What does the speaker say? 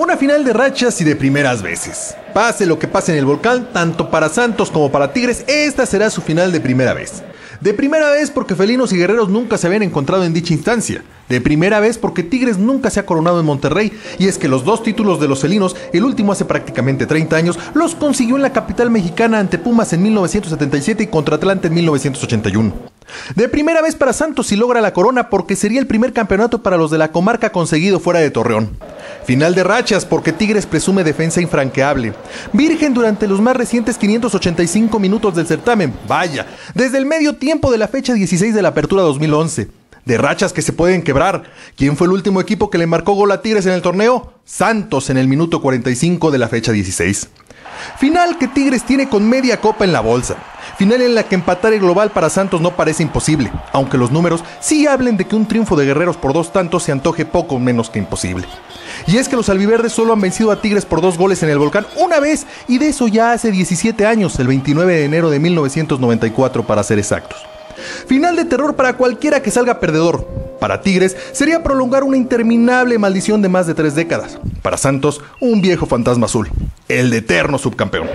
Una final de rachas y de primeras veces. Pase lo que pase en el volcán, tanto para Santos como para Tigres, esta será su final de primera vez. De primera vez porque felinos y guerreros nunca se habían encontrado en dicha instancia. De primera vez porque Tigres nunca se ha coronado en Monterrey. Y es que los dos títulos de los felinos, el último hace prácticamente 30 años, los consiguió en la capital mexicana ante Pumas en 1977 y contra Atlante en 1981. De primera vez para Santos y logra la corona porque sería el primer campeonato para los de la comarca conseguido fuera de Torreón. Final de rachas porque Tigres presume defensa infranqueable. Virgen durante los más recientes 585 minutos del certamen. Vaya, desde el medio tiempo de la fecha 16 de la apertura 2011. De rachas que se pueden quebrar. ¿Quién fue el último equipo que le marcó gol a Tigres en el torneo? Santos en el minuto 45 de la fecha 16. Final que Tigres tiene con media copa en la bolsa. Final en la que empatar el global para Santos no parece imposible, aunque los números sí hablen de que un triunfo de guerreros por dos tantos se antoje poco menos que imposible. Y es que los albiverdes solo han vencido a Tigres por dos goles en el volcán una vez, y de eso ya hace 17 años, el 29 de enero de 1994 para ser exactos. Final de terror para cualquiera que salga perdedor. Para Tigres sería prolongar una interminable maldición de más de tres décadas. Para Santos, un viejo fantasma azul, el de eterno subcampeón.